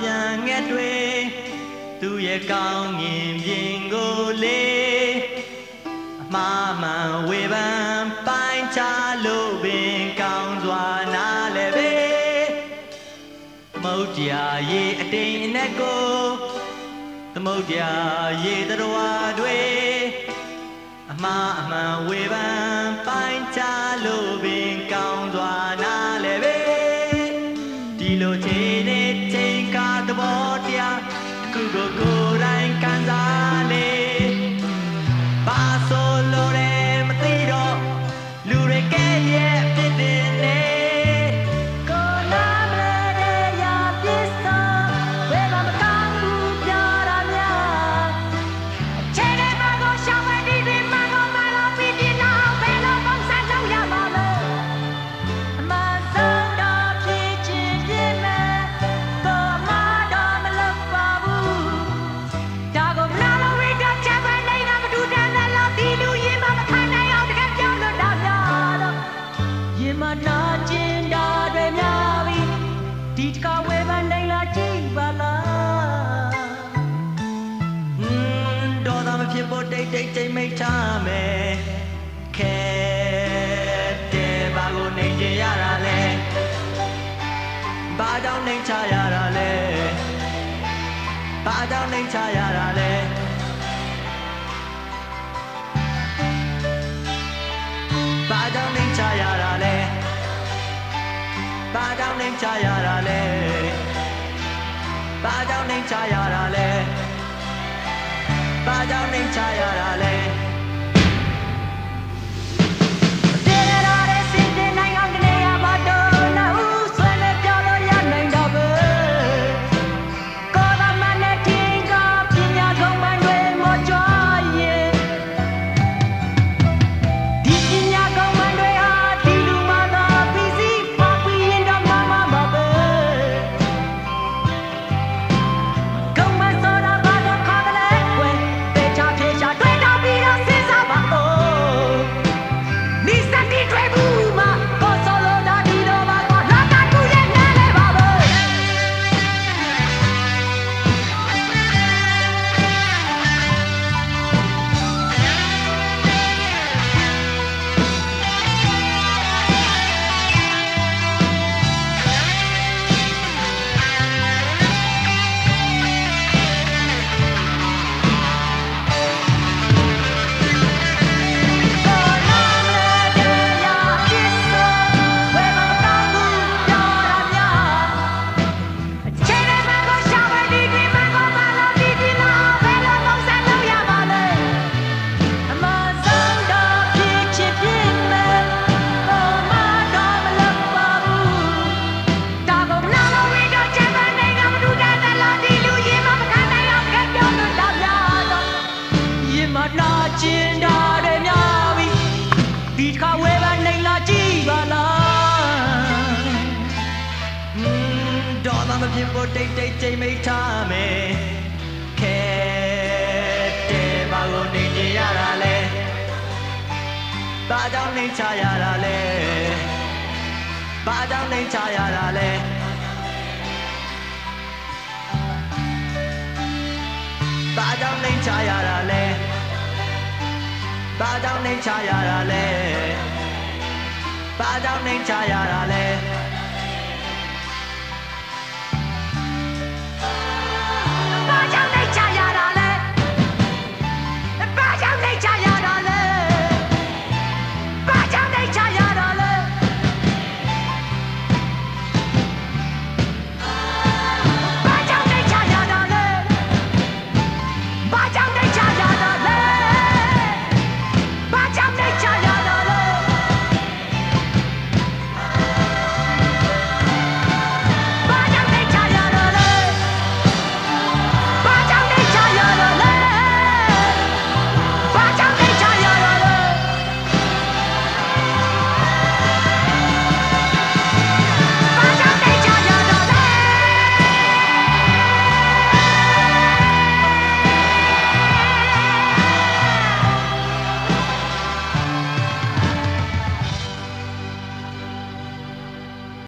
ပြန်ငက်တွေသူရဲ့ကောင်းငင်ပြင်ကိုလေအမှားမှန်ဝေဖန်ပိုင်းချလို့ပင်ကောင်းစွာနားလည်းပဲမုတ်တရားရေအတိမ်အနက်ကိုသမုတ်တရားရေတော်တွေအမှားအမှန်ဝေဖန်ပိုင်းချလို့ပင်ကောင်းစွာနားလည်းပဲဒီလိုခြေနဲ့ တစ် တိတ်တိတ်တိတ်မိတ်ထားမယ်ခဲတဲ့ဘာကိုနေကြရတာလဲဘာကြောင့်နေချရတာလဲဘာကြောင့်နေချရတာလဲဘာကြောင့်နေချရတာလဲဘာကြောင့်နေချရတာလဲဘာကြောင့်နေချရတာလဲ ကျင်တာတွေများပြီဒီတစ်ခါဝဲပန်းနိုင်လာကြည့်ပါလားอืมဒေါသမဖြစ်ဖို့တိတ်တိတ်ချိန်မိတ်ထားမယ်ခဲတဲ့ဘာကိုနေကြရတာလဲဘာကြောင့်နှိမ်ချရတာလဲဘာကြောင့်နှိမ်ချရတာလဲဘာကြောင့်နှိမ်ချရတာလဲ ဘာကြောင့်နှိမ်ချရတာလဲဘာကြောင့်နှိမ်ချရတာလဲ